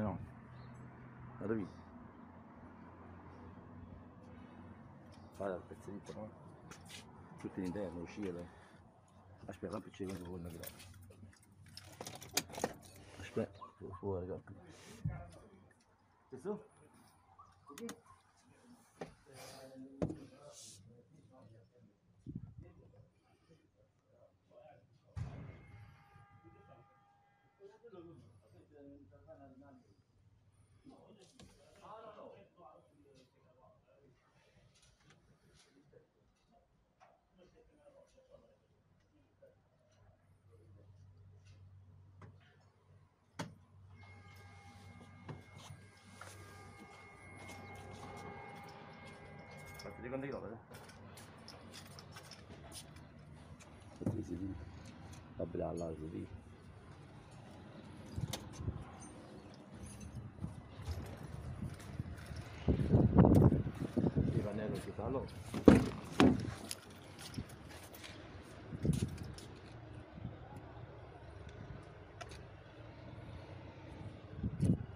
no? Arrivi. Guarda il pezzetto, no? Tutto l'interno, uscire. Aspetta, che vuole andare. Aspetta, fu- fuori, capi. Questo? সেখান থেকে ধরা যায় তারপরে আল্লাহ যদি banello di palo Thank